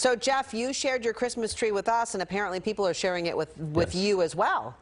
So, Jeff, you shared your Christmas tree with us, and apparently people are sharing it with, with Yes. you as well.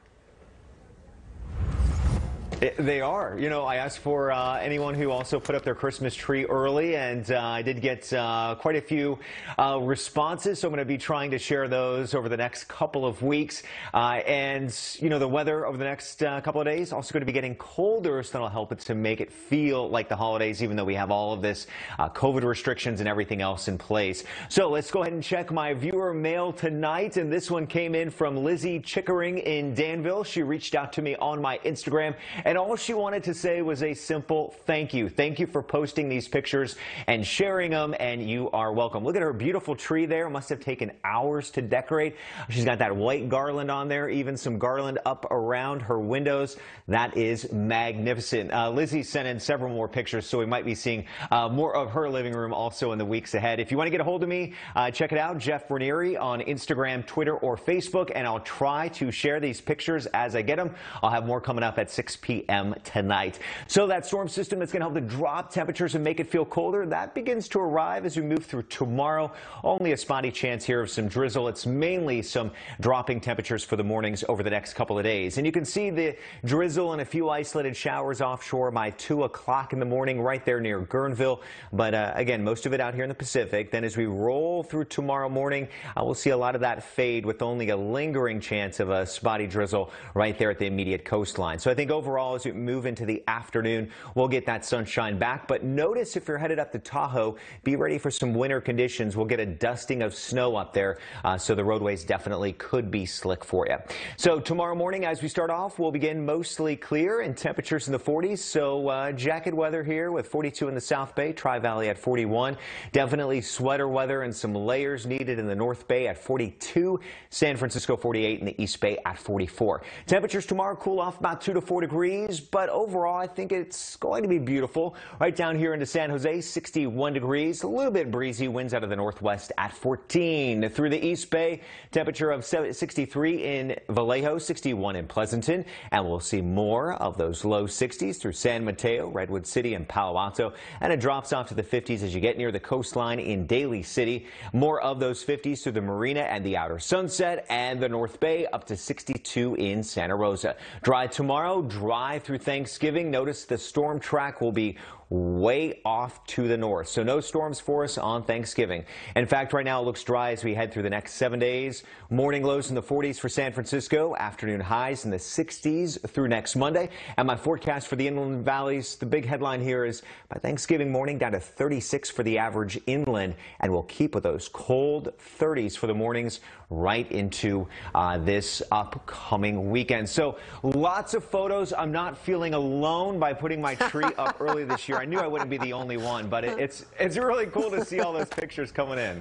They are. You know, I asked for uh, anyone who also put up their Christmas tree early, and uh, I did get uh, quite a few uh, responses. So I'm going to be trying to share those over the next couple of weeks. Uh, and, you know, the weather over the next uh, couple of days also going to be getting colder, so that'll help it to make it feel like the holidays, even though we have all of this COVID restrictions and everything else in place. So let's go ahead and check my viewer mail tonight. And this one came in from Lizzie Chickering in Danville. She reached out to me on my Instagram. And all she wanted to say was a simple thank you. Thank you for posting these pictures and sharing them, and you are welcome. Look at her beautiful tree there. Must have taken hours to decorate. She's got that white garland on there, even some garland up around her windows. That is magnificent. Uh, Lizzie sent in several more pictures, so we might be seeing uh, more of her living room also in the weeks ahead. If you want to get a hold of me, uh, check it out, Jeff Ranieri on Instagram, Twitter, or Facebook, and I'll try to share these pictures as I get them. I'll have more coming up at 6 p.m. tonight. So that storm system that's going to help to drop temperatures and make it feel colder, that begins to arrive as we move through tomorrow. Only a spotty chance here of some drizzle. It's mainly some dropping temperatures for the mornings over the next couple of days. And you can see the drizzle and a few isolated showers offshore by 2 o'clock in the morning right there near Guerneville. But uh, again, most of it out here in the Pacific. Then as we roll through tomorrow morning, uh, we'll see a lot of that fade with only a lingering chance of a spotty drizzle right there at the immediate coastline. So I think overall, as we move into the afternoon, we'll get that sunshine back. But notice if you're headed up to Tahoe, be ready for some winter conditions. We'll get a dusting of snow up there, uh, so the roadways definitely could be slick for you. So tomorrow morning, as we start off, we'll begin mostly clear and temperatures in the 40s. So uh, jacket weather here with 42 in the South Bay, Tri Valley at 41. Definitely sweater weather and some layers needed in the North Bay at 42. San Francisco 48 in the East Bay at 44. Temperatures tomorrow cool off about 2 to 4 degrees, but overall I think it's going to be beautiful. Right down here into San Jose, 61 degrees, a little bit breezy, winds out of the northwest at 14. Through the East Bay, temperature of 63 in Vallejo, 61 in Pleasanton, and we'll see more of those low 60s through San Mateo, Redwood City, and Palo Alto, and it drops off to the 50s as you get near the coastline in Daly City. More of those 50s through the Marina and the Outer Sunset, and the North Bay up to 62 in Santa Rosa. Dry tomorrow, dry through Thanksgiving. Notice the storm track will be way off to the north. So no storms for us on Thanksgiving. In fact, right now it looks dry as we head through the next seven days. Morning lows in the 40s for San Francisco, afternoon highs in the 60s through next Monday. And my forecast for the inland valleys, the big headline here is by Thanksgiving morning down to 36 for the average inland. And we'll keep with those cold 30s for the mornings right into uh, this upcoming weekend. So lots of photos. I'm not feeling alone by putting my tree up early this year. I knew I wouldn't be the only one, but it, it's it's really cool to see all those pictures coming in.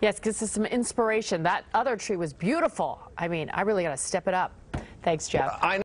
Yes, because it's some inspiration. That other tree was beautiful. I mean, I really got to step it up. Thanks, Jeff. I